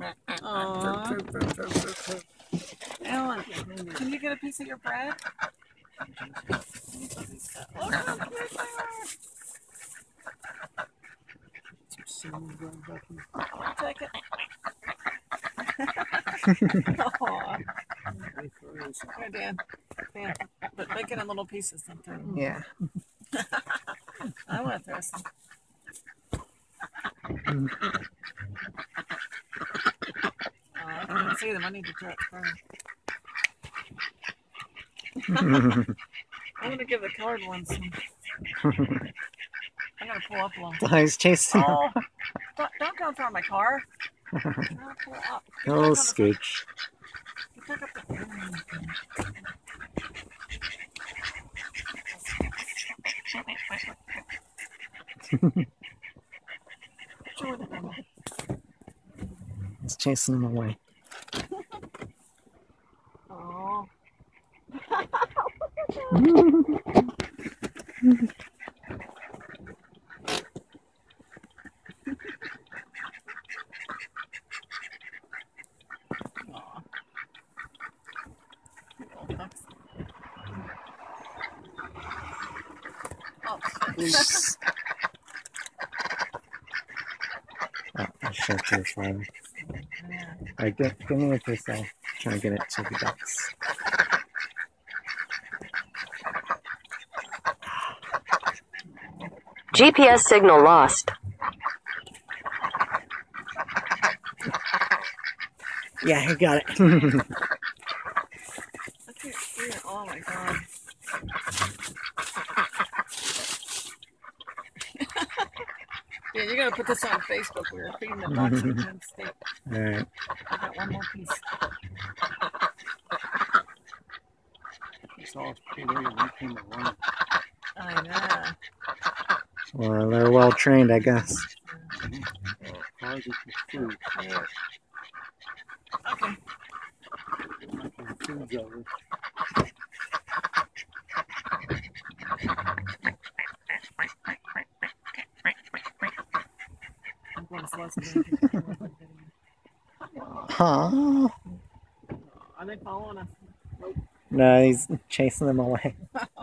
Aw. Alan, can you get a piece of your bread? Look how cute they are. Take it. Aw. Here, Dan. Dan. But make it in little pieces sometime. Yeah. I want to throw some. Mm. I can't see them. I need to it first. I'm gonna give the colored ones some. I'm gonna pull up a little. Oh, he's chasing. Oh, don't, don't go in front of my car. No, pull up. Get back Oh, Scooch. get back up the- Show it to them. He's chasing him away. Oh. Aw. Little ducks. Oh, to the father. yeah. Alright, give, me a piece. I'll try to get it to the ducks. GPS signal lost. Yeah, he got it. I can't see it. Oh my god. yeah, you're gonna put this on Facebook. We were feeding the ducks in Penn State. Alright. I got one more piece. It's all pretty very weekend alone. I know. Well, they're well trained, I guess. Cars is for food. Yeah. Okay. After the food's over. I'm going to slow some down. Huh? Are they following us? No, he's chasing them away.